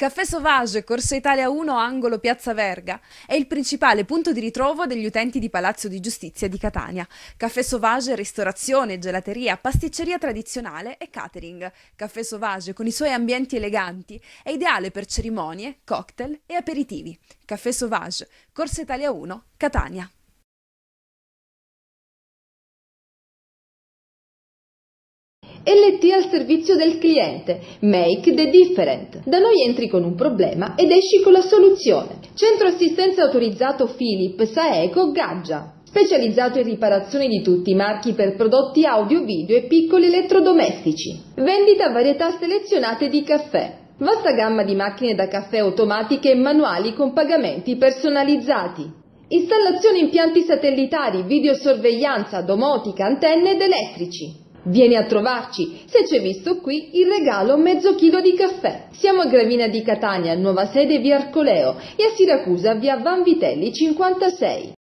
Caffè Sauvage, Corso Italia 1, angolo Piazza Verga, è il principale punto di ritrovo degli utenti di Palazzo di Giustizia di Catania. Caffè Sauvage, ristorazione, gelateria, pasticceria tradizionale e catering. Caffè Sauvage, con i suoi ambienti eleganti, è ideale per cerimonie, cocktail e aperitivi. Caffè Sauvage, Corso Italia 1, Catania. LT al servizio del cliente. Make the different. Da noi entri con un problema ed esci con la soluzione. Centro assistenza autorizzato Philip Saeco Gaggia. Specializzato in riparazione di tutti i marchi per prodotti audio, video e piccoli elettrodomestici. Vendita varietà selezionate di caffè. Vasta gamma di macchine da caffè automatiche e manuali con pagamenti personalizzati. Installazione impianti satellitari, videosorveglianza, domotica, antenne ed elettrici. Vieni a trovarci, se c'è visto qui, il regalo mezzo chilo di caffè. Siamo a Gravina di Catania, nuova sede via Arcoleo e a Siracusa via Vanvitelli 56.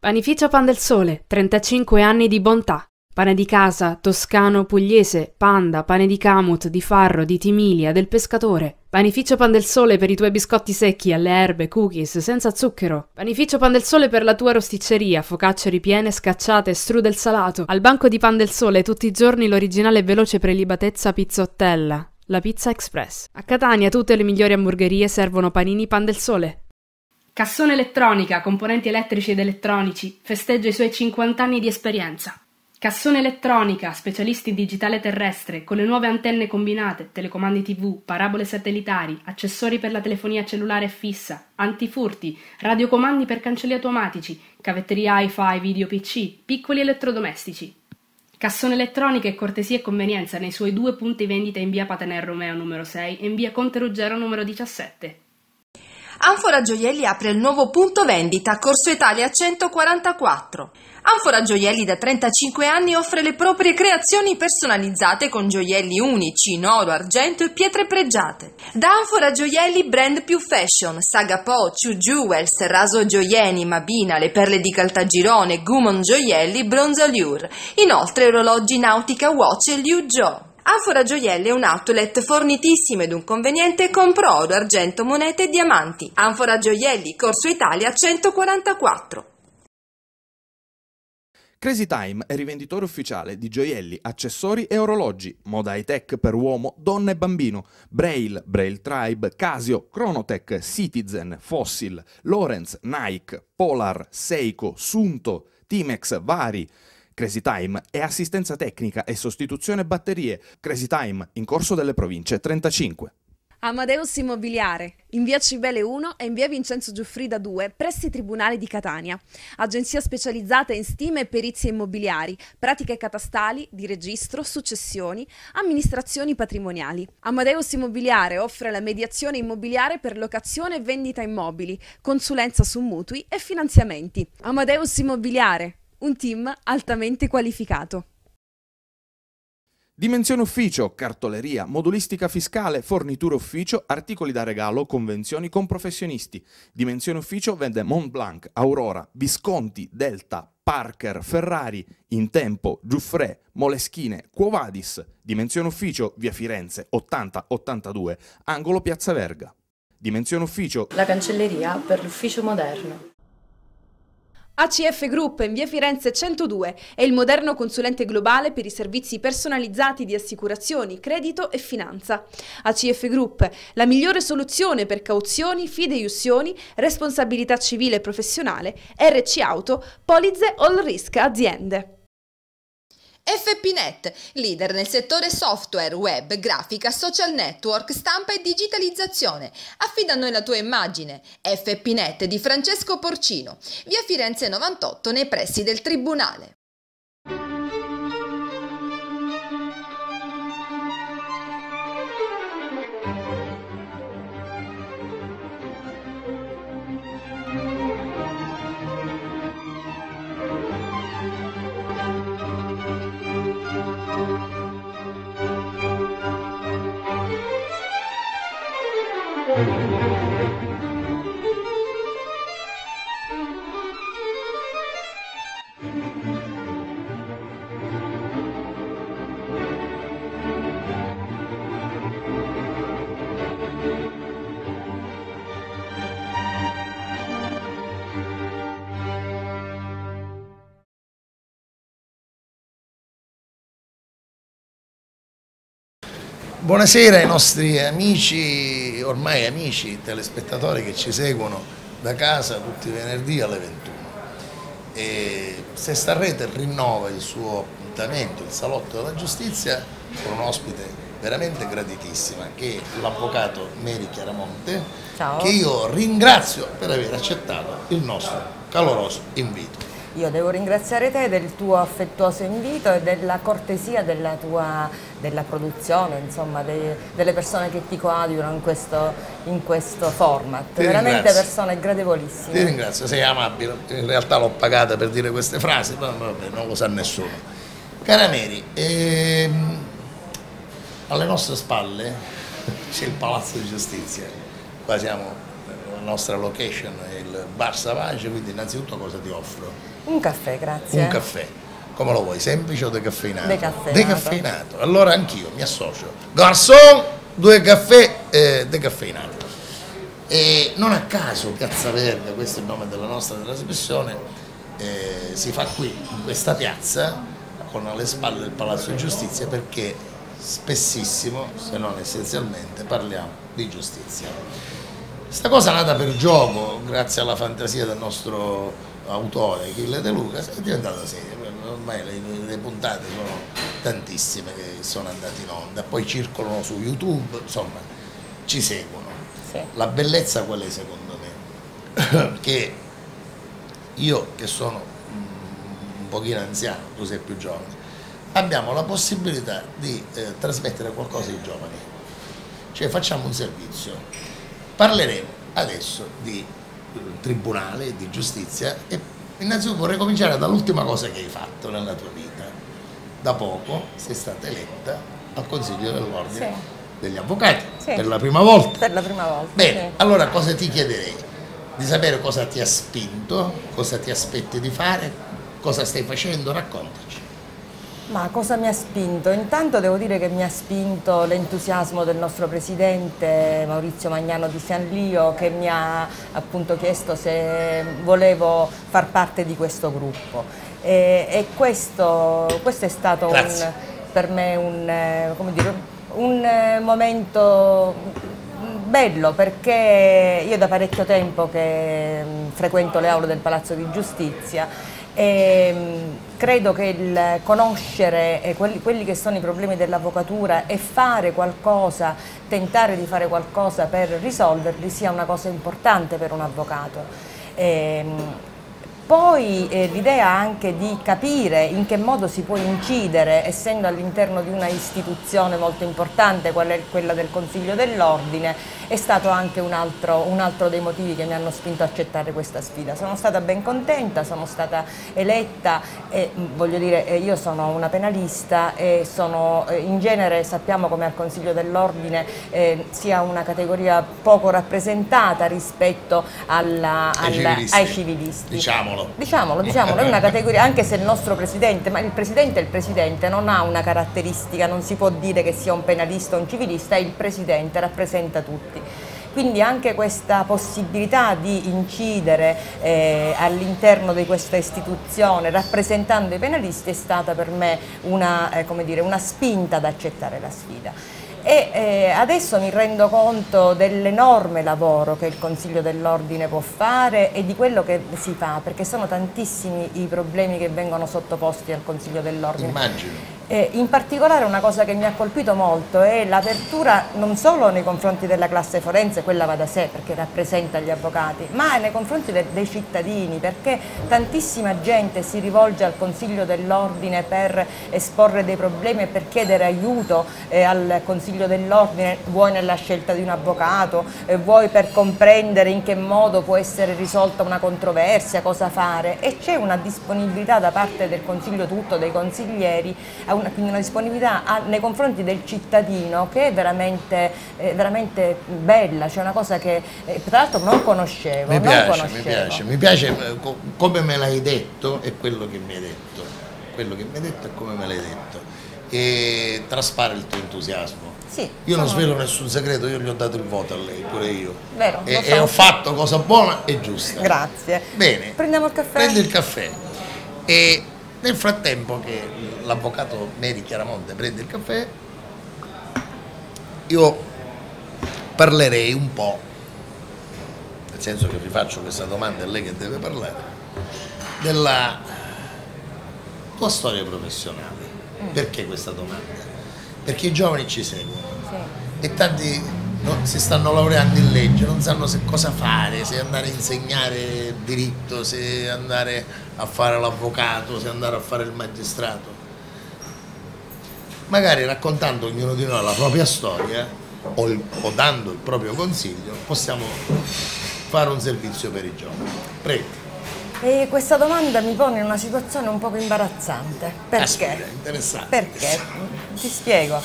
Panificio Pan del Sole, 35 anni di bontà. Pane di casa, toscano, pugliese, panda, pane di camut, di farro, di timilia, del pescatore. Panificio Pan del Sole per i tuoi biscotti secchi, alle erbe, cookies, senza zucchero. Panificio Pan del Sole per la tua rosticceria, focacce ripiene, scacciate, strudel salato. Al banco di Pan del Sole tutti i giorni l'originale e veloce prelibatezza pizzottella. La Pizza Express. A Catania tutte le migliori hamburgerie servono panini Pan del Sole. Cassone Elettronica, componenti elettrici ed elettronici, festeggia i suoi 50 anni di esperienza. Cassone Elettronica, specialisti in digitale terrestre, con le nuove antenne combinate, telecomandi TV, parabole satellitari, accessori per la telefonia cellulare fissa, antifurti, radiocomandi per cancelli automatici, cavetteria hi-fi, video PC, piccoli elettrodomestici. Cassone Elettronica è cortesia e convenienza nei suoi due punti vendita in via Patener Romeo numero 6 e in via Conte Ruggero numero 17. Anfora Gioielli apre il nuovo punto vendita Corso Italia 144. Anfora Gioielli da 35 anni offre le proprie creazioni personalizzate con gioielli unici in oro, argento e pietre pregiate. Da Anfora Gioielli brand più fashion, Saga Po, Chu Jewels, Raso Gioieni, Mabina, le perle di Caltagirone, Gumon Gioielli, Bronzo Allure. Inoltre orologi Nautica Watch e Liu Jo. Anfora Gioielli è un outlet fornitissimo ed un conveniente compro oro, argento, monete e diamanti. Anfora Gioielli, Corso Italia 144. Crazy Time è rivenditore ufficiale di gioielli, accessori e orologi, moda high tech per uomo, donna e bambino, Braille, Braille Tribe, Casio, Chronotech, Citizen, Fossil, Lorenz, Nike, Polar, Seiko, Sunto, Timex, Vari. Crazy Time è assistenza tecnica e sostituzione batterie. Crazy Time in corso delle province 35. Amadeus Immobiliare, in via Cibele 1 e in via Vincenzo Giuffrida 2, presso i tribunali di Catania. Agenzia specializzata in stime e perizie immobiliari, pratiche catastali, di registro, successioni, amministrazioni patrimoniali. Amadeus Immobiliare offre la mediazione immobiliare per locazione e vendita immobili, consulenza su mutui e finanziamenti. Amadeus Immobiliare, un team altamente qualificato. Dimensione ufficio, cartoleria, modulistica fiscale, forniture ufficio, articoli da regalo, convenzioni con professionisti. Dimensione ufficio vende Montblanc, Aurora, Visconti, Delta, Parker, Ferrari, Intempo, Giuffre, Moleschine, Quovadis. Dimensione ufficio via Firenze 8082, angolo Piazza Verga. Dimensione ufficio La cancelleria per l'ufficio moderno. ACF Group in via Firenze 102 è il moderno consulente globale per i servizi personalizzati di assicurazioni, credito e finanza. ACF Group, la migliore soluzione per cauzioni, fideiussioni, responsabilità civile e professionale, RC Auto, polizze all risk aziende. FPNet, leader nel settore software, web, grafica, social network, stampa e digitalizzazione. Affida a noi la tua immagine. FPNet di Francesco Porcino, via Firenze 98 nei pressi del Tribunale. Buonasera ai nostri amici, ormai amici telespettatori che ci seguono da casa tutti i venerdì alle 21. E Sesta Rete rinnova il suo appuntamento, il salotto della giustizia, con un ospite veramente graditissima che è l'avvocato Mary Chiaramonte, Ciao. che io ringrazio per aver accettato il nostro caloroso invito. Io devo ringraziare te del tuo affettuoso invito e della cortesia della tua della produzione, insomma, dei, delle persone che ti coadiuvano in questo, in questo format. Ti Veramente ringrazio. persone gradevolissime. Ti ringrazio, sei amabile, in realtà l'ho pagata per dire queste frasi, ma vabbè, non lo sa nessuno. Cara Mary, ehm, alle nostre spalle c'è il Palazzo di Giustizia, qua siamo, la nostra location il Bar Savage, quindi innanzitutto cosa ti offro? Un caffè, grazie. Un caffè. Come lo vuoi, semplice o decaffeinato? Decaffeinato. Decaffeinato. Allora anch'io mi associo. Garçon, due caffè eh, decaffeinati. E non a caso Piazza Verde, questo è il nome della nostra trasmissione, eh, si fa qui, in questa piazza, con alle spalle del Palazzo di Giustizia, perché spessissimo, se non essenzialmente, parliamo di giustizia. Questa cosa è nata per gioco, grazie alla fantasia del nostro autore, Achille De Luca, è diventata seria. Ormai le, le puntate sono tantissime che sono andate in onda, poi circolano su YouTube, insomma, ci seguono. Sì. La bellezza qual è secondo me? che io che sono un pochino anziano, tu sei più giovane, abbiamo la possibilità di eh, trasmettere qualcosa ai giovani. Cioè facciamo un servizio. Parleremo adesso di eh, tribunale, di giustizia e innanzitutto vorrei cominciare dall'ultima cosa che hai fatto nella tua vita. Da poco sei stata eletta al Consiglio dell'Ordine Sì. degli Avvocati Sì. per la prima volta. Per la prima volta. Bene, sì. allora cosa ti chiederei? Di sapere cosa ti ha spinto, cosa ti aspetti di fare, cosa stai facendo, raccontaci. Ma cosa mi ha spinto? Intanto devo dire che mi ha spinto l'entusiasmo del nostro presidente Maurizio Magnano di Fianlio che mi ha appunto chiesto se volevo far parte di questo gruppo. E, e questo, questo è stato un, per me un, eh, come dire, un eh, momento bello perché io da parecchio tempo che mm, frequento le aule del Palazzo di Giustizia e mm, credo che il conoscere eh, quelli, quelli che sono i problemi dell'avvocatura e fare qualcosa, tentare di fare qualcosa per risolverli sia una cosa importante per un avvocato. Ehm, poi eh, l'idea anche di capire in che modo si può incidere, essendo all'interno di una istituzione molto importante, quella del Consiglio dell'Ordine, è stato anche un altro, un altro dei motivi che mi hanno spinto a accettare questa sfida. Sono stata ben contenta, sono stata eletta e mh, voglio dire, eh, io sono una penalista e sono, eh, in genere sappiamo come al Consiglio dell'Ordine eh, sia una categoria poco rappresentata rispetto alla- Ai alla- ai civilisti. Diciamolo. Diciamolo, diciamolo, è una categoria, anche se il nostro presidente, ma il presidente è il presidente, non ha una caratteristica, non si può dire che sia un penalista o un civilista, è il presidente, rappresenta tutti. Quindi anche questa possibilità di incidere eh, all'interno di questa istituzione rappresentando i penalisti è stata per me una, eh, dire, una spinta ad accettare la sfida. E eh, adesso mi rendo conto dell'enorme lavoro che il Consiglio dell'Ordine può fare e di quello che si fa, perché sono tantissimi i problemi che vengono sottoposti al Consiglio dell'Ordine. Immagino. Eh, in particolare una cosa che mi ha colpito molto è l'apertura non solo nei confronti della classe forense, quella va da sé perché rappresenta gli avvocati, ma nei confronti de- dei cittadini perché tantissima gente si rivolge al Consiglio dell'Ordine per esporre dei problemi e per chiedere aiuto eh, al Consiglio dell'Ordine, vuoi nella scelta di un avvocato, eh, vuoi per comprendere in che modo può essere risolta una controversia, cosa fare? E c'è una disponibilità da parte del Consiglio tutto, dei consiglieri, a una, quindi una disponibilità a- nei confronti del cittadino che è veramente, eh, veramente bella, cioè una cosa che eh, tra l'altro non conoscevo. Mi non piace, mi conoscevo. piace, mi piace eh, co- come me l'hai detto e quello che mi hai detto, quello che mi hai detto e come me l'hai detto. E traspare il tuo entusiasmo. Sì, Io non svelo nessun segreto, io gli ho dato il voto a lei, pure io. Vero, e, e ho fatto cosa buona e giusta. Grazie. Bene. Prendiamo il caffè? Prendi il caffè. E nel frattempo che l'avvocato Neri Chiaramonte prende il caffè, io parlerei un po', nel senso che vi faccio questa domanda, è lei che deve parlare, della tua storia professionale. Perché questa domanda? Perché i giovani ci seguono Sì. e tanti no, si stanno laureando in legge, non sanno se cosa fare, se andare a insegnare diritto, se andare a fare l'avvocato, se andare a fare il magistrato. Magari raccontando ognuno di noi la propria storia o, il- o dando il proprio consiglio possiamo fare un servizio per i giovani. Prego. E questa domanda mi pone in una situazione un po' imbarazzante. Perché? interessante. Perché? Ti spiego.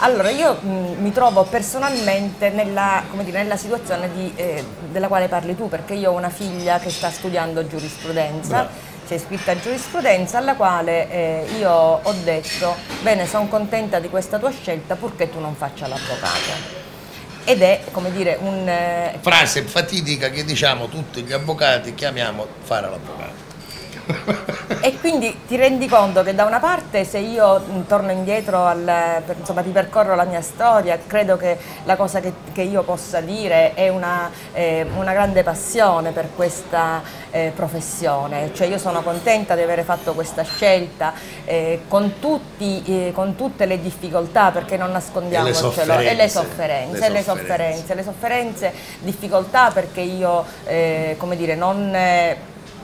Allora, io mh, mi trovo personalmente nella, come dire, nella situazione di, eh, della quale parli tu, perché io ho una figlia che sta studiando giurisprudenza, Bravo. Si è iscritta a giurisprudenza, alla quale eh, io ho detto, bene, sono contenta di questa tua scelta purché tu non faccia l'avvocato. Ed è, come dire, un... eh, Frase fatidica che diciamo tutti gli avvocati chiamiamo fare l'avvocato. E quindi ti rendi conto che da una parte se io mh, torno indietro, al, insomma ripercorro la mia storia, credo che la cosa che, che io possa dire è una, eh, una grande passione per questa eh, professione, cioè io sono contenta di aver fatto questa scelta eh, con, tutti, eh, con tutte le difficoltà perché non nascondiamocelo e le sofferenze, Le le sofferenze. sofferenze, le sofferenze, difficoltà perché io eh, come dire non...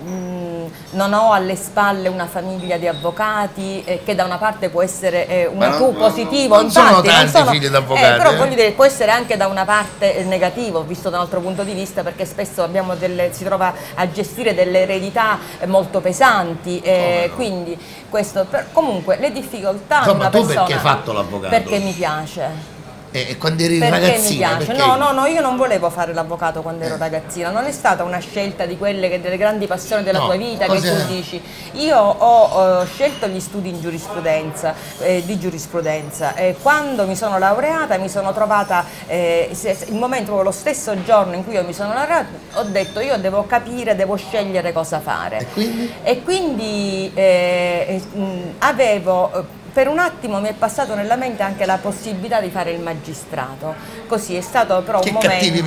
Mm, non ho alle spalle una famiglia di avvocati eh, che da una parte può essere eh, un non- positivo, non sono infatti tanti figli d'avvocati, eh, però eh. voglio dire può essere anche da una parte eh, negativo visto da un altro punto di vista perché spesso abbiamo delle, si trova a gestire delle eredità eh, molto pesanti no? quindi questo per- comunque le difficoltà di Insomma, una tu persona perché hai fatto l'avvocato? perché mi piace E, e quando eri perché mi ragazzina? piace? perché- No, no, no, io non volevo fare l'avvocato quando ero ragazzina, non è stata una scelta di quelle che delle grandi passioni della No, tua vita che tu dici. Io ho, eh, scelto gli studi in giurisprudenza, eh, di giurisprudenza e quando mi sono laureata mi sono trovata, eh, il momento, lo stesso giorno in cui io mi sono laureata, ho detto io devo capire, devo scegliere cosa fare. E quindi? E quindi eh, eh, avevo, eh, per un attimo mi è passato nella mente anche la possibilità di fare il magistrato, così è stato però Che un momento... pensieri,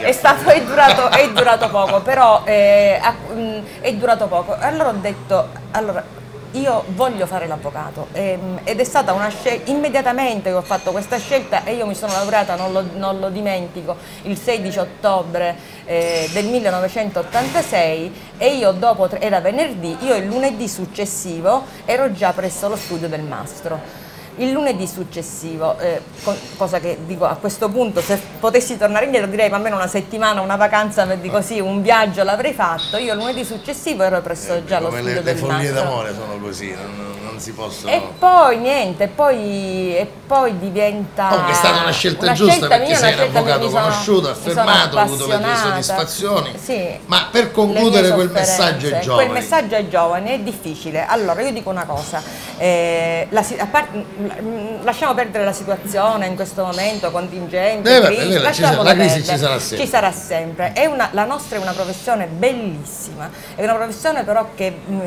È, stato, è, durato, è durato poco, però eh, mh, è durato poco. Allora ho detto, allora, io voglio fare l'avvocato ehm, ed è stata una scelta, immediatamente che ho fatto questa scelta e io mi sono laureata, non lo, non lo dimentico, il 16 ottobre eh, del 1986 e io dopo, era venerdì, io il lunedì successivo ero già presso lo studio del mastro. Il lunedì successivo, eh, co- cosa che dico a questo punto, se potessi tornare indietro direi ma almeno una settimana, una vacanza, di così, un viaggio l'avrei fatto, io il lunedì successivo ero presso già lo Eh, Come studio le, le del follie mastro. d'amore sono così, non, non si possono... E poi niente, poi, e poi diventa. Comunque è stata una scelta una giusta scelta perché mia, sei un avvocato sono- conosciuto, affermato, ha avuto le tue soddisfazioni. Sì. Ma per Le concludere quel messaggio sofferenze. giovani, Quel messaggio ai giovani è difficile. Allora, io dico una cosa, eh, la a parte- lasciamo perdere la situazione in questo momento, contingente, Eh, crisi, quella ci lasciamola sarà- la crisi ci sarà sempre. Ci sarà sempre. È una- la nostra è una professione bellissima, è una professione però che, mm,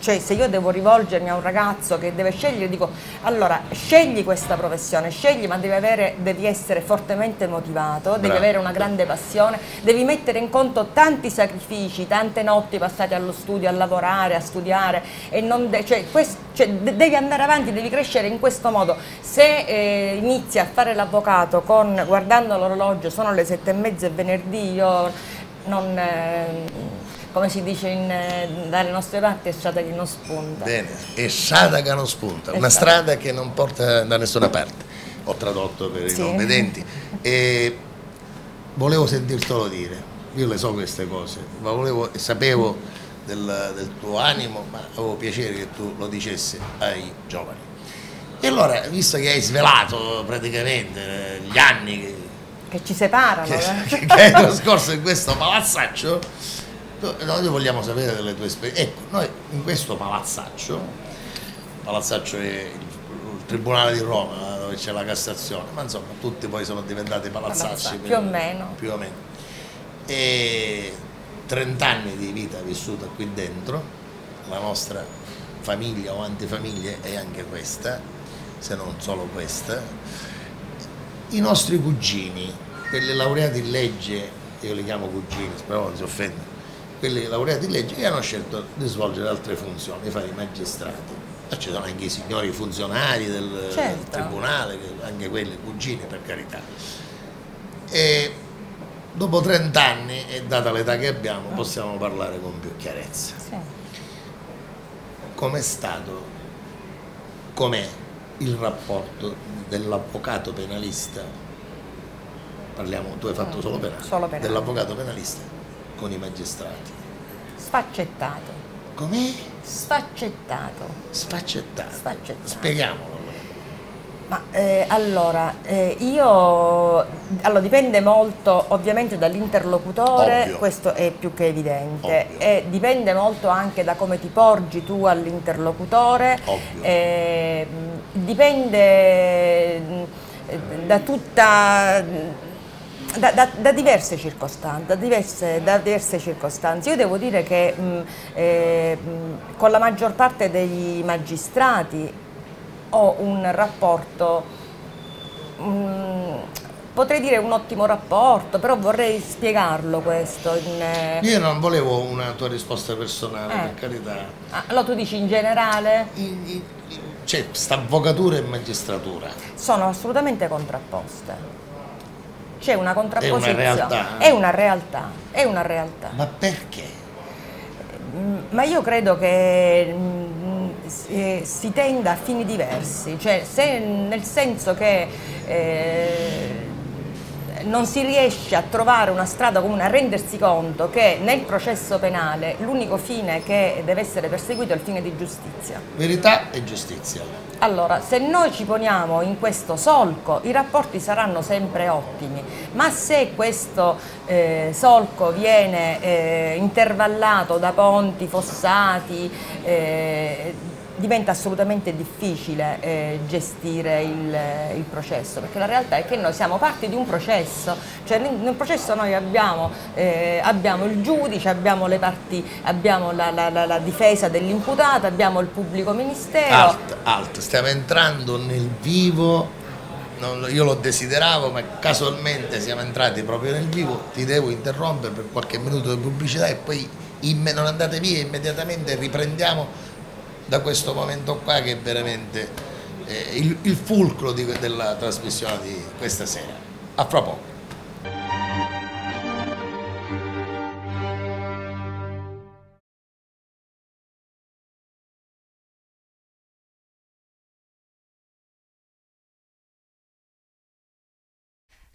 cioè, se io devo rivolgermi a un ragazzo che deve scegliere, dico, allora, scegli questa professione, scegli, ma devi, avere, devi essere fortemente motivato, devi Bravo. avere una grande passione, devi mettere in conto tanti sacrifici, tante notti passate allo studio, a lavorare, a studiare, e cioè, quest- cioè, de- devi andare avanti, devi crescere in questo modo. Se eh, inizi a fare l'avvocato con, guardando l'orologio, sono le sette e mezza e venerdì, io non... eh, come si dice in, eh, dalle nostre parti, è strada che non spunta. bene, è strada che non spunta, una Esatto. strada che non porta da nessuna parte. Ho tradotto per Sì. i non vedenti. E volevo sentirtelo dire, io le so queste cose, ma volevo, sapevo del, del tuo animo, ma avevo piacere che tu lo dicessi ai giovani. E allora, visto che hai svelato praticamente eh, gli anni che, Che ci separano. che, eh. che hai trascorso in questo palazzaccio, no- noi vogliamo sapere delle tue esperienze. Ecco, noi in questo palazzaccio, palazzaccio è il, Tribunale di Roma, dove c'è la Cassazione, ma insomma tutti poi sono diventati palazzacci. Più o meno. Più o meno. E 30 anni di vita vissuta qui dentro, la nostra famiglia o antifamiglia è anche questa, se non solo questa i nostri cugini, quelli laureati in legge, io li chiamo cugini, spero non si offendono, quelli laureati in legge che hanno scelto di svolgere altre funzioni, di fare i magistrati. Ma ci sono anche i signori funzionari del, certo. del tribunale, anche quelli cugini per carità. E dopo 30 anni, e data l'età che abbiamo, possiamo parlare con più chiarezza. Sì. Com'è stato, com'è il rapporto dell'avvocato penalista, parliamo, tu hai fatto solo penale, solo penale. dell'avvocato penalista con i magistrati? Sfaccettato. Com'è? Sfaccettato. Sfaccettato. Sfaccettato. Spiegamolo. Ma eh, allora, eh, io allora, dipende molto ovviamente dall'interlocutore, Ovvio. questo è più che evidente, Ovvio. e dipende molto anche da come ti porgi tu all'interlocutore, eh, dipende mm, da tutta da, da, da, diverse circostanze, da diverse, da diverse, circostanze. Io devo dire che mh, eh, mh, con la maggior parte dei magistrati ho un rapporto, mh, potrei dire un ottimo rapporto, però vorrei spiegarlo questo. In, Io non volevo una tua risposta personale, Eh. per carità. Ah, allora tu dici in generale? In- in- C'è sta avvocatura e magistratura. Sono assolutamente contrapposte. C'è una contrapposizione. realtà? È una realtà, è una realtà. Ma perché? Mm, Ma io credo che mm, si, si tenda a fini diversi, cioè se, nel senso che eh, non si riesce a trovare una strada comune, a rendersi conto che nel processo penale l'unico fine che deve essere perseguito è il fine di giustizia. Verità e giustizia. Allora, se noi ci poniamo in questo solco, i rapporti saranno sempre ottimi, ma se questo eh, solco viene eh, intervallato da ponti, fossati, eh, diventa assolutamente difficile eh, gestire il, il processo, perché la realtà è che noi siamo parte di un processo, cioè nel, processo noi abbiamo, eh, abbiamo il giudice, abbiamo parti, abbiamo la, la- la- la difesa dell'imputato, abbiamo il pubblico ministero. Alt, alt, stiamo entrando nel vivo, io lo desideravo, ma casualmente siamo entrati proprio nel vivo, ti devo interrompere per qualche minuto di pubblicità e poi non andate via immediatamente, riprendiamo da questo momento qua che è veramente eh, il, il fulcro di- della trasmissione di questa sera. A fra poco.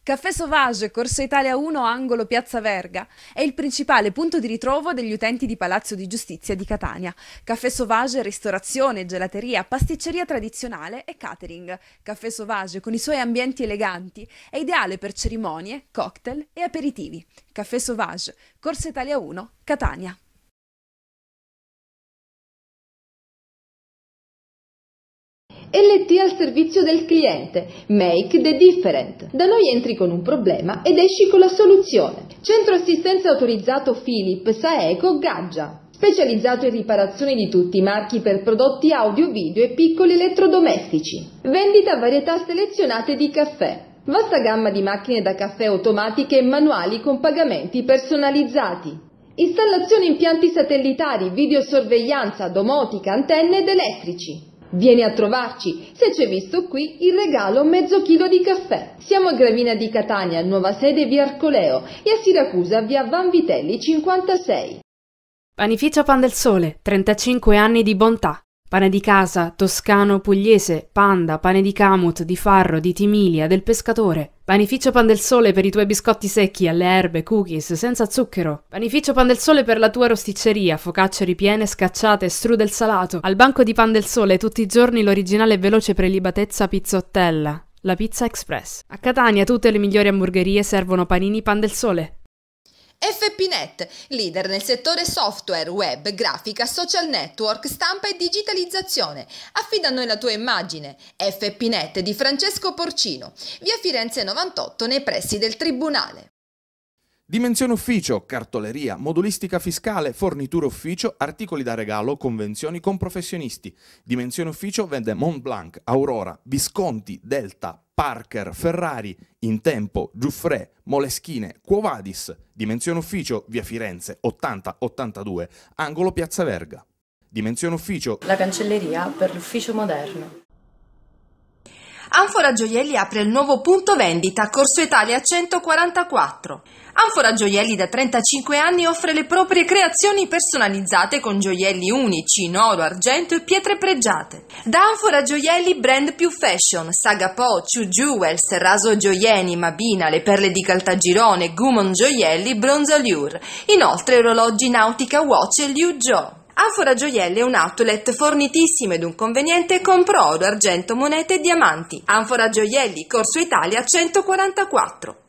Caffè Sauvage, Corso Italia 1, angolo Piazza Verga, è il principale punto di ritrovo degli utenti di Palazzo di Giustizia di Catania. Caffè Sauvage, ristorazione, gelateria, pasticceria tradizionale e catering. Caffè Sauvage, con i suoi ambienti eleganti, è ideale per cerimonie, cocktail e aperitivi. Caffè Sauvage, Corso Italia 1, Catania. LT al servizio del cliente. Make the different. Da noi entri con un problema ed esci con la soluzione. Centro assistenza autorizzato Philip Saeco Gaggia. Specializzato in riparazioni di tutti i marchi per prodotti audio, video e piccoli elettrodomestici. Vendita varietà selezionate di caffè. Vasta gamma di macchine da caffè automatiche e manuali con pagamenti personalizzati. Installazione impianti satellitari, videosorveglianza, domotica, antenne ed elettrici. Vieni a trovarci, se c'è visto qui, il regalo mezzo chilo di caffè. Siamo a Gravina di Catania, nuova sede via Arcoleo e a Siracusa via Vanvitelli 56. Panificio Pan del Sole, 35 anni di bontà. Pane di casa, toscano, pugliese, panda, pane di camut, di farro, di timilia, del pescatore. Panificio Pan del Sole per i tuoi biscotti secchi, alle erbe, cookies, senza zucchero. Panificio Pan del Sole per la tua rosticceria, focacce ripiene, scacciate, strudel salato. Al banco di Pan del Sole tutti i giorni l'originale e veloce prelibatezza pizzottella. La Pizza Express. A Catania tutte le migliori hamburgerie servono panini Pan del Sole. FPNet, leader nel settore software, web, grafica, social network, stampa e digitalizzazione. Affida a noi la tua immagine. FPNet di Francesco Porcino, via Firenze 98 nei pressi del Tribunale. Dimensione ufficio, cartoleria, modulistica fiscale, forniture ufficio, articoli da regalo, convenzioni con professionisti. Dimensione ufficio vende Montblanc, Aurora, Visconti, Delta, Parker, Ferrari, Intempo, Giuffre, Moleschine, Quovadis. Dimensione ufficio via Firenze 8082, angolo Piazza Verga. Dimensione ufficio La cancelleria per l'ufficio moderno. Anfora Gioielli apre il nuovo punto vendita Corso Italia 144. Anfora Gioielli da 35 anni offre le proprie creazioni personalizzate con gioielli unici in oro, argento e pietre pregiate. Da Anfora Gioielli brand più fashion, Saga Po, Chu Jewels, Raso Gioieni, Mabina, le perle di Caltagirone, Gumon Gioielli, Bronze Allure. Inoltre orologi Nautica Watch e Liu Jo. Anfora Gioielli è un outlet fornitissimo ed un conveniente compro oro, argento, monete e diamanti. Anfora Gioielli, Corso Italia 144.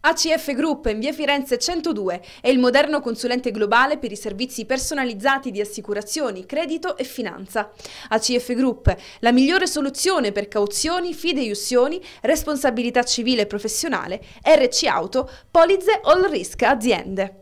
ACF Group in via Firenze 102 è il moderno consulente globale per i servizi personalizzati di assicurazioni, credito e finanza. ACF Group, la migliore soluzione per cauzioni, fideiussioni, responsabilità civile e professionale, RC Auto, polizze all risk aziende.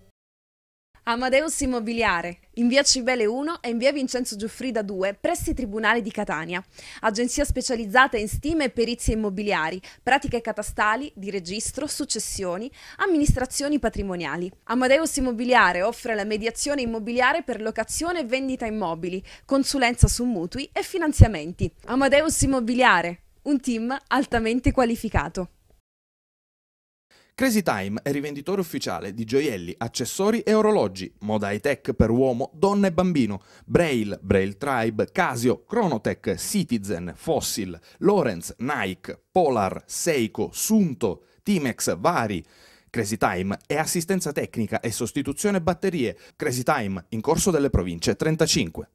Amadeus Immobiliare, in via Cibele 1 e in via Vincenzo Giuffrida 2, presso i tribunali di Catania. Agenzia specializzata in stime e perizie immobiliari, pratiche catastali, di registro, successioni, amministrazioni patrimoniali. Amadeus Immobiliare offre la mediazione immobiliare per locazione e vendita immobili, consulenza su mutui e finanziamenti. Amadeus Immobiliare, un team altamente qualificato. Crazy Time è rivenditore ufficiale di gioielli, accessori e orologi, moda high tech per uomo, donna e bambino, Braille, Braille Tribe, Casio, Chronotech, Citizen, Fossil, Lorenz, Nike, Polar, Seiko, Sunto, Timex, Vari. Crazy Time è assistenza tecnica e sostituzione batterie. Crazy Time in corso delle province 35.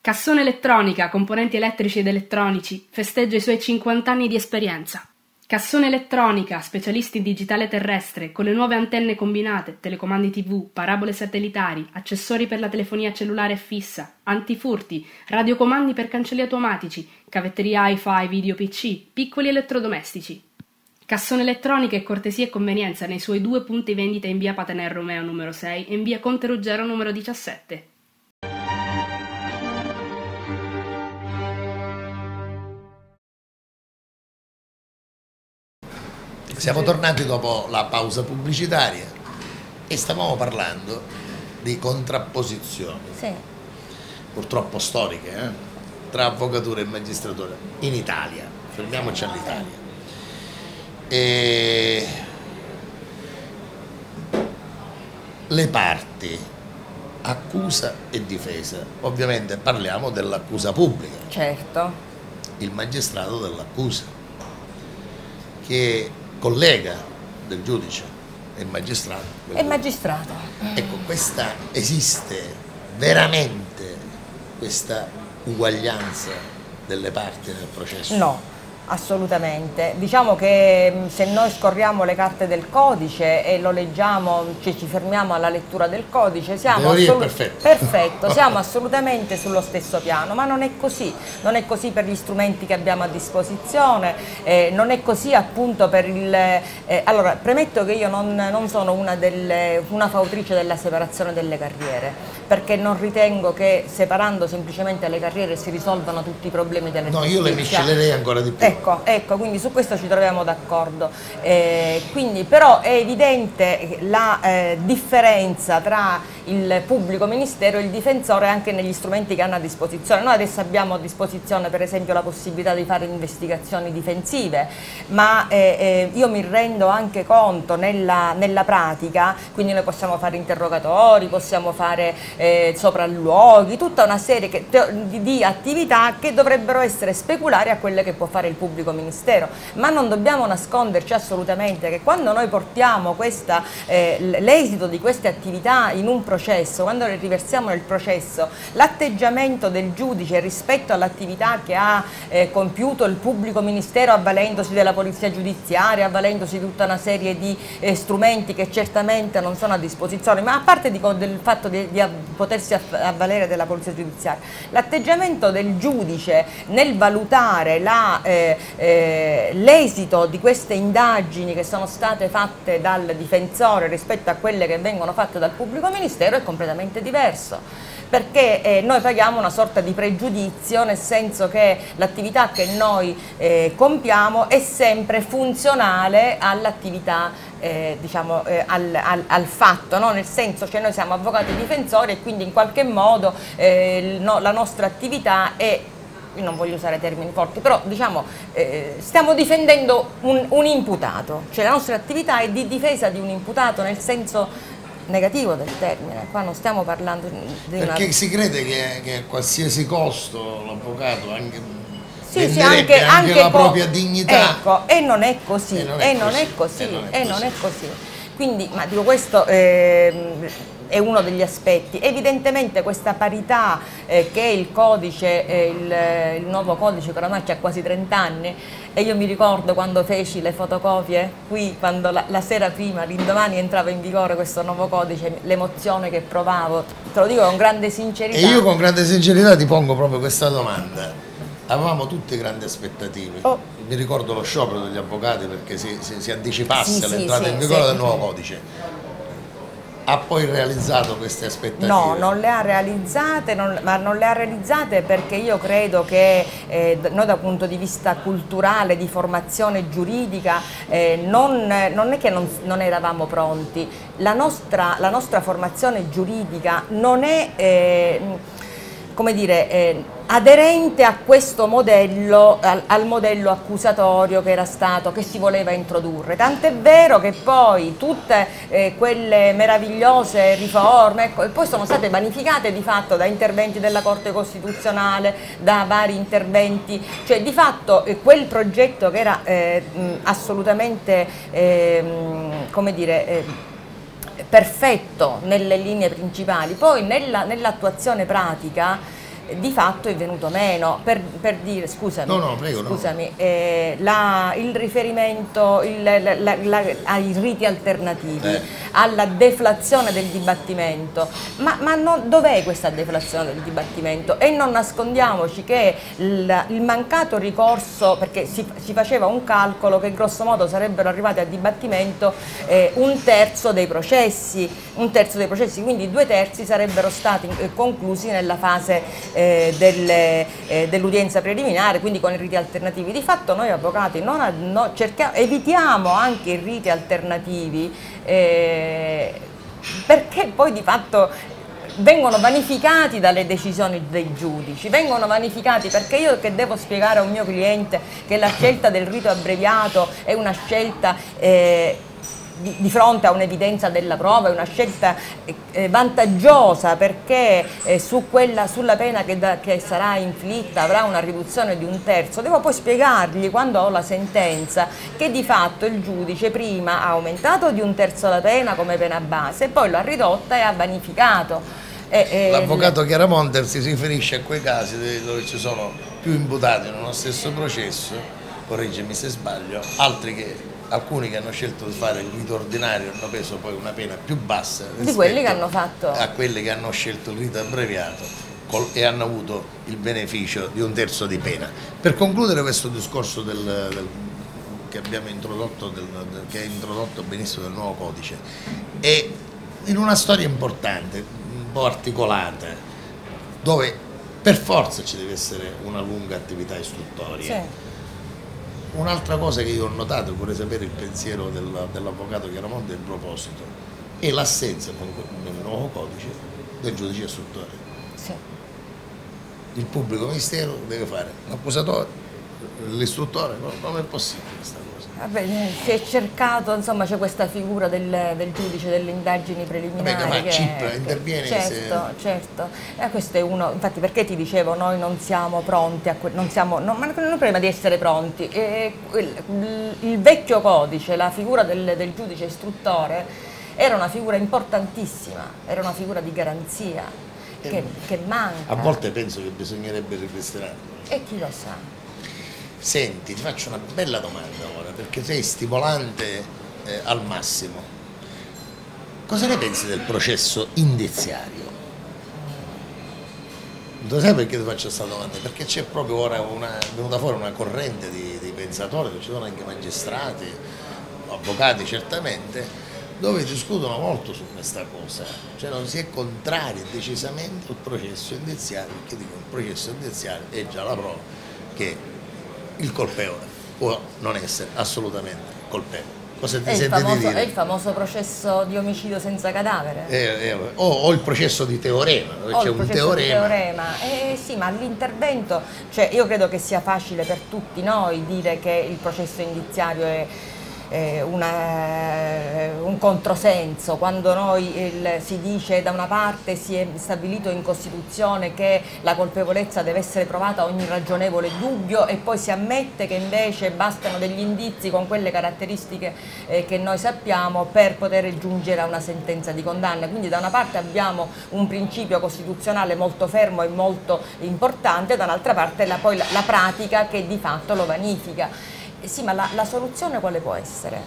Cassone Elettronica, componenti elettrici ed elettronici, festeggia i suoi 50 anni di esperienza. Cassone Elettronica, specialisti in digitale terrestre, con le nuove antenne combinate, telecomandi TV, parabole satellitari, accessori per la telefonia cellulare fissa, antifurti, radiocomandi per cancelli automatici, cavetteria hi-fi, video PC, piccoli elettrodomestici. Cassone Elettronica è cortesia e convenienza nei suoi due punti vendita in via Patener Romeo numero 6 e in via Conte Ruggero numero 17. Siamo tornati dopo la pausa pubblicitaria e stavamo parlando di contrapposizioni, Sì. purtroppo storiche, eh, tra avvocatura e magistratura in Italia. Fermiamoci all'Italia. E le parti, accusa e difesa, ovviamente parliamo dell'accusa pubblica, Certo. il magistrato dell'accusa, che collega del giudice e magistrato. E giudice. magistrato. Ecco, questa esiste veramente questa uguaglianza delle parti nel processo? No, assolutamente. Diciamo che mh, se noi scorriamo le carte del codice e lo leggiamo, cioè ci fermiamo alla lettura del codice, siamo, teoria è assolu- perfetto. perfetto, siamo assolutamente sullo stesso piano, ma non è così, non è così per gli strumenti che abbiamo a disposizione, eh, non è così appunto per il... eh, allora, premetto che io non, non sono una, delle, una fautrice della separazione delle carriere, perché non ritengo che separando semplicemente le carriere si risolvano tutti i problemi della No, io le giustizia. miscelerei ancora di più. Ecco, ecco, quindi su questo ci troviamo d'accordo. Eh, però è evidente la eh, differenza tra il pubblico ministero e il difensore anche negli strumenti che hanno a disposizione. Noi adesso abbiamo a disposizione per esempio la possibilità di fare investigazioni difensive, ma eh, eh, io mi rendo anche conto nella, nella pratica, quindi noi possiamo fare interrogatori, possiamo fare eh, sopralluoghi, tutta una serie che- di, di attività che dovrebbero essere speculari a quelle che può fare il pubblico ministero, ma non dobbiamo nasconderci assolutamente che quando noi portiamo eh, l'esito di queste attività in un processo, quando le riversiamo nel processo, l'atteggiamento del giudice rispetto all'attività che ha eh, compiuto il pubblico ministero avvalendosi della polizia giudiziaria, avvalendosi di tutta una serie di eh, strumenti che certamente non sono a disposizione, ma a parte di del fatto di, di potersi avvalere della polizia giudiziaria, l'atteggiamento del giudice nel valutare la, eh, l'esito di queste indagini che sono state fatte dal difensore rispetto a quelle che vengono fatte dal pubblico ministero è completamente diverso perché eh, noi paghiamo una sorta di pregiudizio nel senso che l'attività che noi eh, compiamo è sempre funzionale all'attività eh, diciamo, eh, al, al, al, fatto, no? nel senso che noi siamo avvocati difensori e quindi in qualche modo eh, no, la nostra attività è io non voglio usare termini forti, però diciamo eh, stiamo difendendo un, un, imputato, cioè la nostra attività è di difesa di un imputato nel senso negativo del termine, qua non stiamo parlando di una... Perché si crede che, che a qualsiasi costo l'avvocato anche sì, sì, anche, anche, anche la propria dignità. Ecco, e non è così, e non è, e così, non è così, e non è così. Quindi, ma dico questo, eh, è uno degli aspetti. Evidentemente questa parità eh, che il codice, eh, il, il, nuovo codice che oramai ha quasi 30 anni, e io mi ricordo quando feci le fotocopie, qui quando la, la sera prima, l'indomani entrava in vigore questo nuovo codice, l'emozione che provavo, te lo dico con grande sincerità. E io con grande sincerità ti pongo proprio questa domanda. Avevamo tutte grandi aspettative. Oh. Mi ricordo lo sciopero degli avvocati perché si, si, si anticipasse sì, l'entrata sì, in vigore sì. del nuovo codice ha poi realizzato queste aspettative? No, non le ha realizzate, non, ma non le ha realizzate perché io credo che eh, noi dal punto di vista culturale, di formazione giuridica, eh, non, non, è che non, non eravamo pronti. La nostra, la nostra, formazione giuridica non è... Eh, come dire, eh, aderente a questo modello, al, al, modello accusatorio che era stato, che si voleva introdurre. Tant'è vero che poi tutte eh, quelle meravigliose riforme ecco, poi sono state vanificate di fatto da interventi della Corte Costituzionale, da vari interventi, cioè di fatto eh, quel progetto che era eh, assolutamente, ehm, come dire, eh, perfetto nelle linee principali, poi nell'attuazione nell pratica di fatto è venuto meno, per, per dire, scusami, no, no, prego, scusami no. eh, la, il riferimento il, la, la, ai riti alternativi, eh. alla deflazione del dibattimento, ma, ma dov'è questa deflazione del dibattimento? E non nascondiamoci che il, il mancato ricorso, perché si, si, faceva un calcolo che grosso modo sarebbero arrivati a dibattimento eh, un terzo dei processi, un terzo dei processi, quindi due terzi sarebbero stati eh, conclusi nella fase dell'udienza preliminare, quindi con i riti alternativi. Di fatto noi avvocati non, no, cerchiamo, evitiamo anche i riti alternativi eh, perché poi di fatto vengono vanificati dalle decisioni dei giudici, vengono vanificati perché io che devo spiegare a un mio cliente che la scelta del rito abbreviato è una scelta eh, di, di fronte a un'evidenza della prova, è una scelta eh, vantaggiosa perché eh, su quella, sulla pena che, da, che, sarà inflitta avrà una riduzione di un terzo, devo poi spiegargli quando ho la sentenza che di fatto il giudice prima ha aumentato di un terzo la pena come pena base e poi l'ha ridotta e ha vanificato. L'avvocato Chiaramonte si riferisce a quei casi dove ci sono più imputati in uno stesso processo, correggimi se sbaglio, altri che alcuni che hanno scelto di fare il rito ordinario hanno preso poi una pena più bassa di quelli che hanno fatto a quelli che hanno scelto il rito abbreviato e hanno avuto il beneficio di un terzo di pena. Per concludere questo discorso del, del, che abbiamo introdotto, del, che ha introdotto benissimo del nuovo codice, è in una storia importante, un po' articolata, dove per forza ci deve essere una lunga attività istruttoria. Sì Un'altra cosa che io ho notato, vorrei sapere il pensiero dell'avvocato Chiaramonte in proposito, è l'assenza nel nuovo codice del giudice istruttore. Sì. Il pubblico ministero deve fare l'accusatore, l'istruttore, come è possibile questa cosa? Vabbè, si è cercato, insomma c'è questa figura del, del, giudice delle indagini preliminari. Vabbè, ma che, CIP interviene Certo, se... certo. E questo è uno, infatti perché ti dicevo, noi non siamo pronti, a non siamo, no, ma non è problema di essere pronti. E, il, il, vecchio codice, la figura del, del giudice istruttore, era una figura importantissima, era una figura di garanzia che, che manca. A volte penso che bisognerebbe ripristinare. E chi lo sa? Senti, ti faccio una bella domanda ora, perché sei stimolante eh, al massimo. Cosa ne pensi del processo indiziario? Lo sai perché ti faccio questa domanda? Perché c'è proprio ora una, venuta fuori una corrente di, di pensatori, ci sono anche magistrati, avvocati certamente, dove discutono molto su questa cosa, cioè non si è contrari decisamente al processo indiziario, perché dico il processo indiziario è già la prova che il colpevole può non essere assolutamente colpevole. Cosa ti è, il sente famoso, di dire? è il famoso processo di omicidio senza cadavere. Eh, eh, o, o il processo di teorema, c'è il un teorema. teorema. Eh, sì, ma l'intervento, cioè io credo che sia facile per tutti noi dire che il processo indiziario è una- un controsenso, quando noi il- si dice da una parte si è stabilito in Costituzione che la colpevolezza deve essere provata a ogni ragionevole dubbio e poi si ammette che invece bastano degli indizi con quelle caratteristiche eh, che noi sappiamo per poter giungere a una sentenza di condanna. Quindi da una parte abbiamo un principio costituzionale molto fermo e molto importante, dall'altra parte la, poi la, la pratica che di fatto lo vanifica. Eh sì, ma la, la soluzione quale può essere?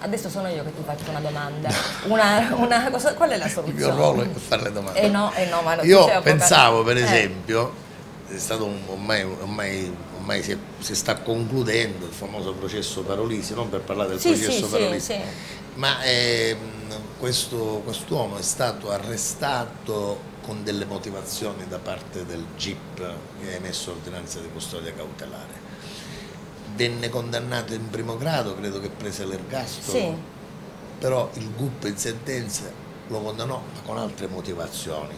Adesso sono io che ti faccio una domanda. Una, una cosa, qual è la Il soluzione? mio ruolo è fare le domande. Eh no, eh no, ma non- Io pensavo, per Eh. esempio, è stato un- ormai, ormai, ormai si, è- si sta concludendo il famoso processo Parolisi, non per parlare del Sì, processo sì, Parolisi, sì. ma ehm, questo quest'uomo è stato arrestato con delle motivazioni da parte del GIP che ha emesso l'ordinanza di custodia cautelare. Venne condannato in primo grado, credo che prese l'ergastolo, Sì. però il GUP in sentenza lo condannò ma con altre motivazioni.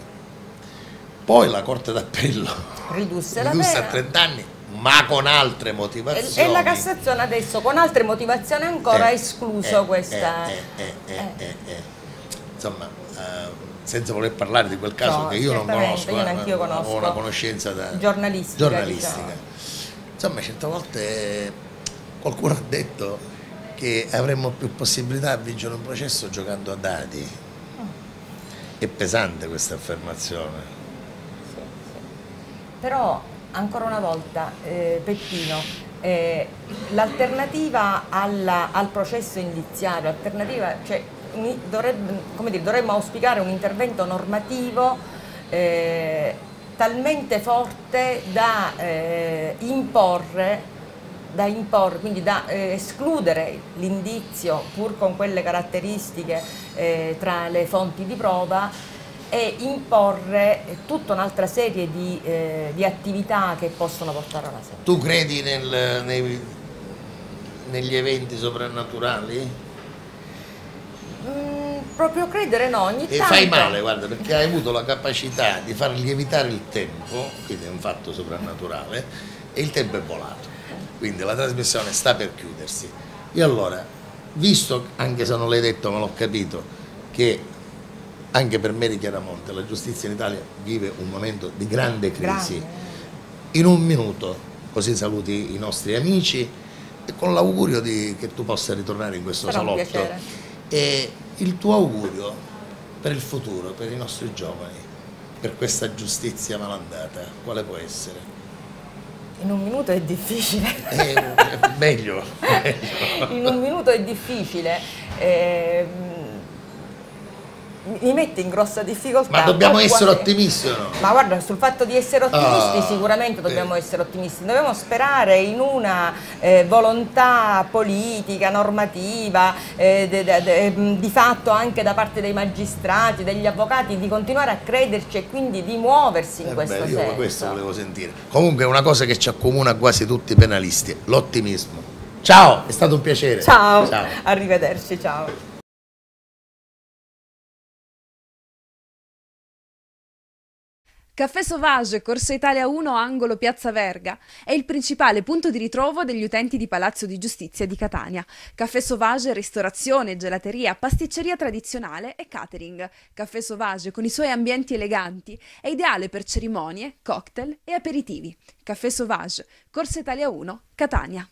Poi la Corte d'Appello Ridusse la ridusse a pena. 30 anni, ma con altre motivazioni. e la Cassazione adesso con altre motivazioni ancora ha Eh, escluso eh, questa... eh, eh, eh, Eh. eh, eh. Insomma, eh, senza voler parlare di quel caso No, che io non conosco, io eh, ho una conoscenza da- Giornalistica, giornalistica. diciamo. Insomma, certe volte qualcuno ha detto che avremmo più possibilità a vincere un processo giocando a dadi. È pesante questa affermazione. Però ancora una volta, eh, Pettino, eh, l'alternativa al processo indiziario, l'alternativa, cioè, dovrebbe- come dire, dovremmo auspicare un intervento normativo eh, talmente forte da eh, imporre da imporre, quindi da eh, escludere l'indizio pur con quelle caratteristiche eh, tra le fonti di prova e imporre tutta un'altra serie di, eh, di attività che possono portare alla sentenza. Tu credi nel- nei- negli eventi soprannaturali? Mm, proprio credere no, ogni E tanto. fai male, guarda, perché hai avuto la capacità di far lievitare il tempo, quindi è un fatto soprannaturale, e il tempo è volato. Quindi la trasmissione sta per chiudersi. E allora, visto, anche se non l'hai detto ma l'ho capito, che anche per Mary Chiaramonte la giustizia in Italia vive un momento di grande crisi, Grande. in un minuto, così saluti i nostri amici e con l'augurio che tu possa ritornare in questo Sarà salotto. E il tuo augurio per il futuro, per i nostri giovani, per questa giustizia malandata, quale può essere? In un minuto è difficile. È, è meglio, meglio. In un minuto è difficile. ehm, mi mette in grossa difficoltà. Ma dobbiamo essere quando- ottimisti o no? Ma guarda, sul fatto di essere ottimisti Ah, sicuramente dobbiamo eh. essere ottimisti, dobbiamo sperare in una eh, volontà politica, normativa, eh, de- de- de- mh, di fatto anche da parte dei magistrati, degli avvocati, di continuare a crederci e quindi di muoversi in Eh questo beh, io senso. questo volevo sentire. Comunque è una cosa che ci accomuna quasi tutti i penalisti, l'ottimismo. Ciao, è stato un piacere. Ciao, Ciao. arrivederci, ciao. Caffè Sauvage, Corso Italia 1, angolo Piazza Verga, è il principale punto di ritrovo degli utenti di Palazzo di Giustizia di Catania. Caffè Sauvage, ristorazione, gelateria, pasticceria tradizionale e catering. Caffè Sauvage, con i suoi ambienti eleganti, è ideale per cerimonie, cocktail e aperitivi. Caffè Sauvage, Corso Italia 1, Catania.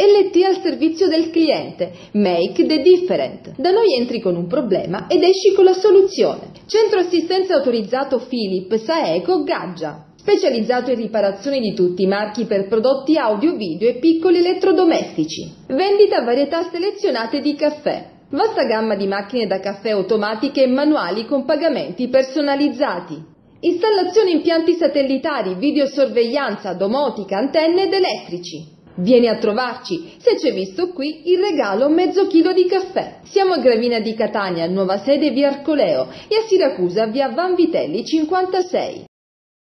LT al servizio del cliente. Make the different. Da noi entri con un problema ed esci con la soluzione. Centro assistenza autorizzato Philip Saeco Gaggia. Specializzato in riparazione di tutti i marchi per prodotti audio, video e piccoli elettrodomestici. Vendita varietà selezionate di caffè. Vasta gamma di macchine da caffè automatiche e manuali con pagamenti personalizzati. Installazione impianti satellitari, videosorveglianza, domotica, antenne ed elettrici. Vieni a trovarci, se c'è visto qui, il regalo mezzo chilo di caffè. Siamo a Gravina di Catania, nuova sede via Arcoleo e a Siracusa via Vanvitelli 56.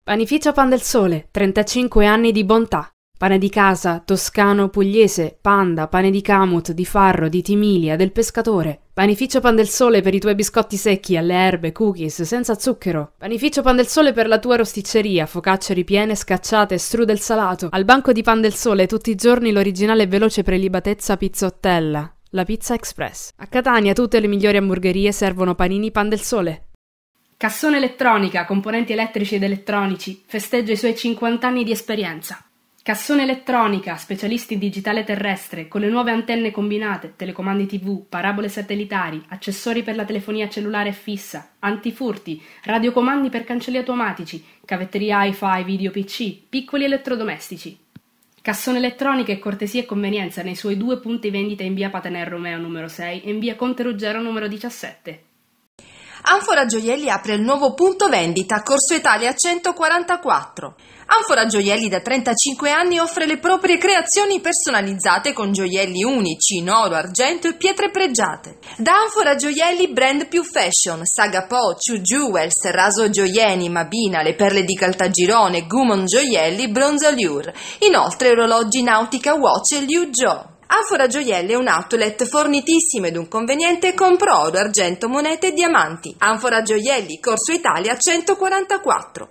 Panificio Pan del Sole, 35 anni di bontà. Pane di casa, toscano, pugliese, panda, pane di camut, di farro, di timilia, del pescatore. Panificio Pan del Sole per i tuoi biscotti secchi, alle erbe, cookies, senza zucchero. Panificio Pan del Sole per la tua rosticceria, focacce ripiene, scacciate, strudel salato. Al banco di Pan del Sole tutti i giorni l'originale e veloce prelibatezza pizzottella. La Pizza Express. A Catania tutte le migliori hamburgerie servono panini Pan del Sole. Cassone Elettronica, componenti elettrici ed elettronici, festeggia i suoi 50 anni di esperienza. Cassone Elettronica, specialisti in digitale terrestre, con le nuove antenne combinate, telecomandi TV, parabole satellitari, accessori per la telefonia cellulare fissa, antifurti, radiocomandi per cancelli automatici, cavetteria hi-fi, video PC, piccoli elettrodomestici. Cassone Elettronica è cortesia e convenienza nei suoi due punti vendita in via Patener Romeo numero 6 e in via Conte Ruggero numero 17. Anfora Gioielli apre il nuovo punto vendita Corso Italia 144. Anfora Gioielli da 35 anni offre le proprie creazioni personalizzate con gioielli unici in oro, argento e pietre pregiate. Da Anfora Gioielli brand più fashion, Saga Po, Chu Jewels, Raso Gioieni, Mabina, le perle di Caltagirone, Gumon Gioielli, Bronze Allure. Inoltre orologi Nautica Watch e Liu Jo. Anfora Gioielli è un outlet fornitissimo ed un conveniente compro oro, argento, monete e diamanti. Anfora Gioielli, Corso Italia 144.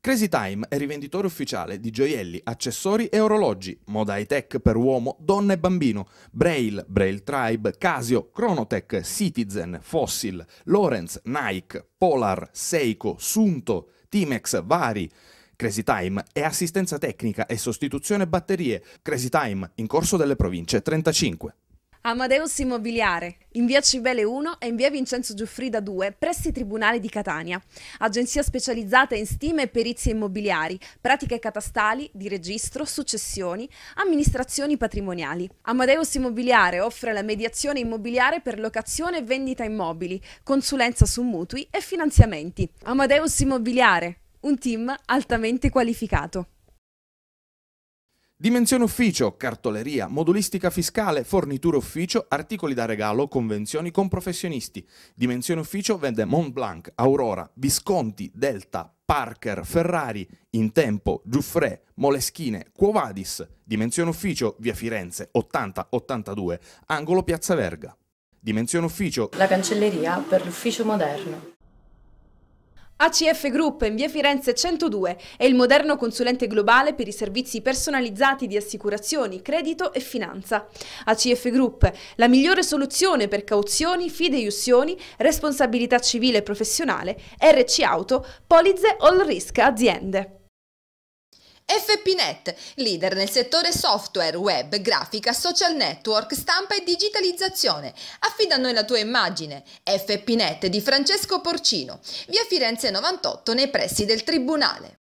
Crazy Time è rivenditore ufficiale di gioielli, accessori e orologi, moda high tech per uomo, donna e bambino, Braille, Braille Tribe, Casio, Chronotech, Citizen, Fossil, Lorenz, Nike, Polar, Seiko, Sunto, Timex, Vari. Crazy Time è assistenza tecnica e sostituzione batterie. Crazy Time in corso delle province 35. Amadeus Immobiliare, in via Cibele 1 e in via Vincenzo Giuffrida 2, presso i Tribunali di Catania. Agenzia specializzata in stime e perizie immobiliari, pratiche catastali, di registro, successioni, amministrazioni patrimoniali. Amadeus Immobiliare offre la mediazione immobiliare per locazione e vendita immobili, consulenza su mutui e finanziamenti. Amadeus Immobiliare, un team altamente qualificato. Dimensione ufficio, cartoleria, modulistica fiscale, forniture ufficio, articoli da regalo, convenzioni con professionisti. Dimensione ufficio vende Montblanc, Aurora, Visconti, Delta, Parker, Ferrari, Intempo, Giuffre, Moleschine, Quovadis. Dimensione ufficio via Firenze 8082, angolo Piazza Verga. Dimensione ufficio La cancelleria per l'ufficio moderno. ACF Group in via Firenze 102 è il moderno consulente globale per i servizi personalizzati di assicurazioni, credito e finanza. ACF Group, la migliore soluzione per cauzioni, fideiussioni, responsabilità civile e professionale, RC Auto, Polize All Risk Aziende. FPNet, leader nel settore software, web, grafica, social network, stampa e digitalizzazione. Affida a noi la tua immagine. FPNet di Francesco Porcino, via Firenze 98 nei pressi del Tribunale.